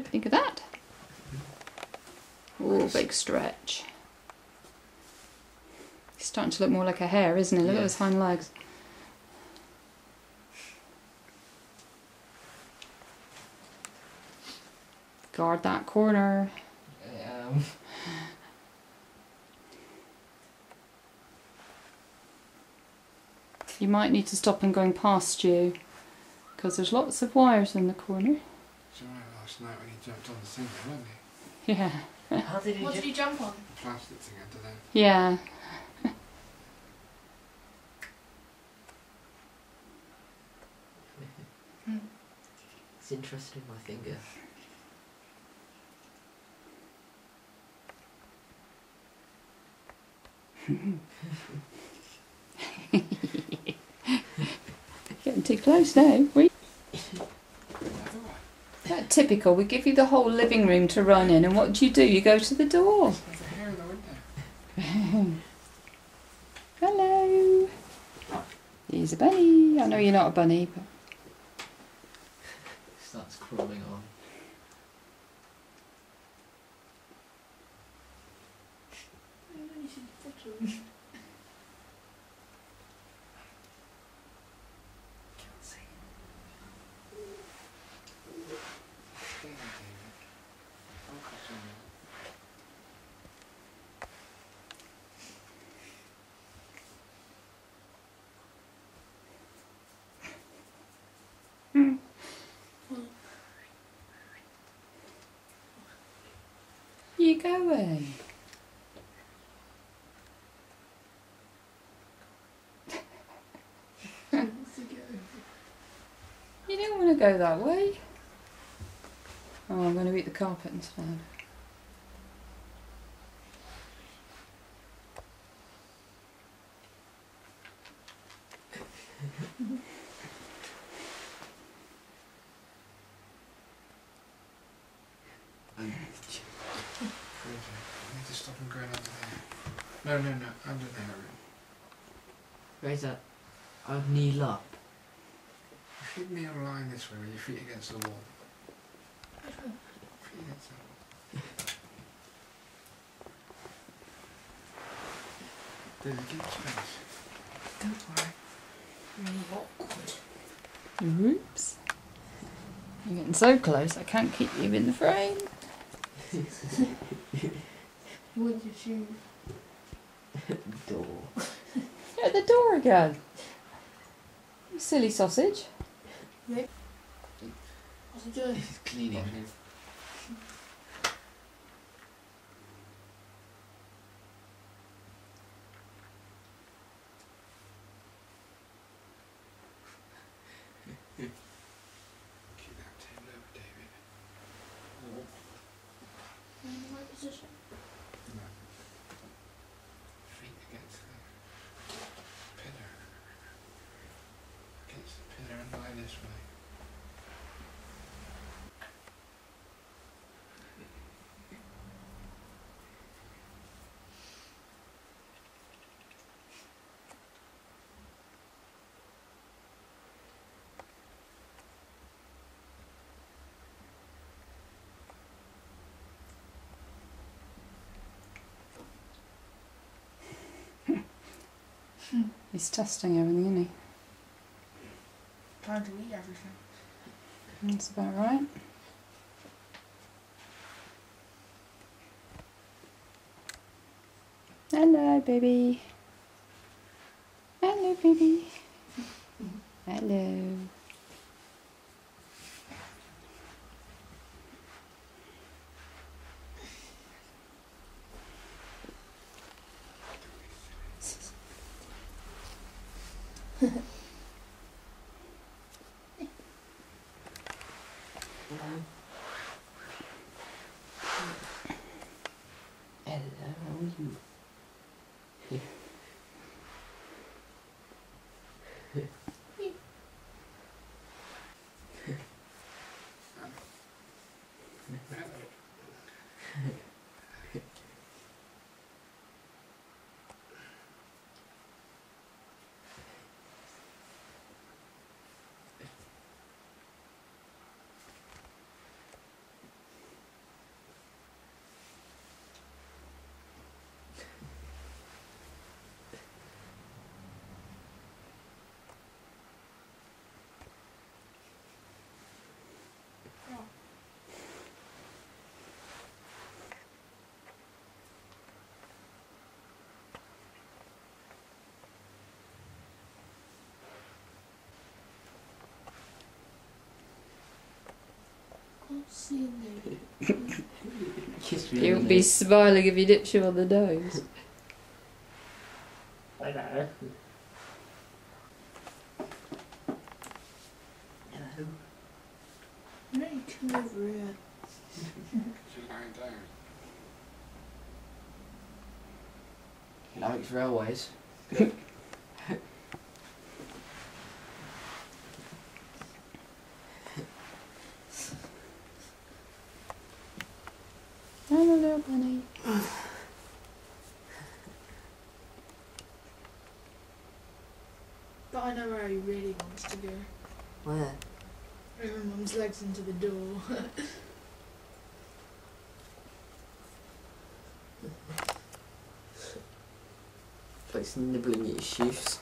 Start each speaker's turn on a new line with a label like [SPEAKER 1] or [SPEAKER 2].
[SPEAKER 1] What do you think of that? Oh, big stretch. He's starting to look more like a hare, isn't he? Look at his hind legs. Guard that corner.
[SPEAKER 2] Um,
[SPEAKER 1] You might need to stop him going past you because there's lots of wires in the corner.
[SPEAKER 3] Right last night when he jumped on the thing, wasn't he?
[SPEAKER 1] Yeah,
[SPEAKER 2] how did he
[SPEAKER 4] What
[SPEAKER 2] ju-
[SPEAKER 4] did you jump on?
[SPEAKER 3] The plastic thing under there.
[SPEAKER 1] yeah.
[SPEAKER 2] It's interesting, my finger.
[SPEAKER 1] Getting too close now. We
[SPEAKER 3] Another one.
[SPEAKER 1] that typical. We give you the whole living room to run in, and what do you do? You go to the door. Hello. He's a bunny. I know you're not a bunny, but
[SPEAKER 2] Starts crawling on.
[SPEAKER 1] You go away. You don't want to go that way. Oh, I'm going to eat the carpet instead.
[SPEAKER 3] Crazy. I need to stop him going under there. No, no, no, under there.
[SPEAKER 2] Razor, I'll kneel up.
[SPEAKER 3] Feed me a line this way with your feet against the wall. Feet against the wall. David, give it space.
[SPEAKER 4] Don't worry. Really awkward.
[SPEAKER 1] Oops. You're getting so close, I can't keep you in the frame.
[SPEAKER 4] With your shoes.
[SPEAKER 2] Door.
[SPEAKER 1] At the door again. You silly sausage.
[SPEAKER 4] What's he doing?
[SPEAKER 2] He's cleaning.
[SPEAKER 3] Keep that table over, David.
[SPEAKER 4] In the right position.
[SPEAKER 3] No. Feet against the pillar. Against the pillar and lie this way. Mm.
[SPEAKER 1] He's testing everything, isn't he?
[SPEAKER 4] Trying to eat everything.
[SPEAKER 1] That's about right. Hello, baby. Hello, baby. Hello. Hello, how are you?
[SPEAKER 2] Kiss me.
[SPEAKER 1] You'll be
[SPEAKER 2] neck.
[SPEAKER 1] smiling if he dips you on the nose.
[SPEAKER 2] I know. Hello.
[SPEAKER 4] Why don't come over here?
[SPEAKER 3] She's lying down.
[SPEAKER 2] He likes railways.
[SPEAKER 1] I'm a little bunny.
[SPEAKER 4] But I know where he really wants to go.
[SPEAKER 2] Where?
[SPEAKER 4] Over mum's legs into the door.
[SPEAKER 2] Like nibbling at his shoes.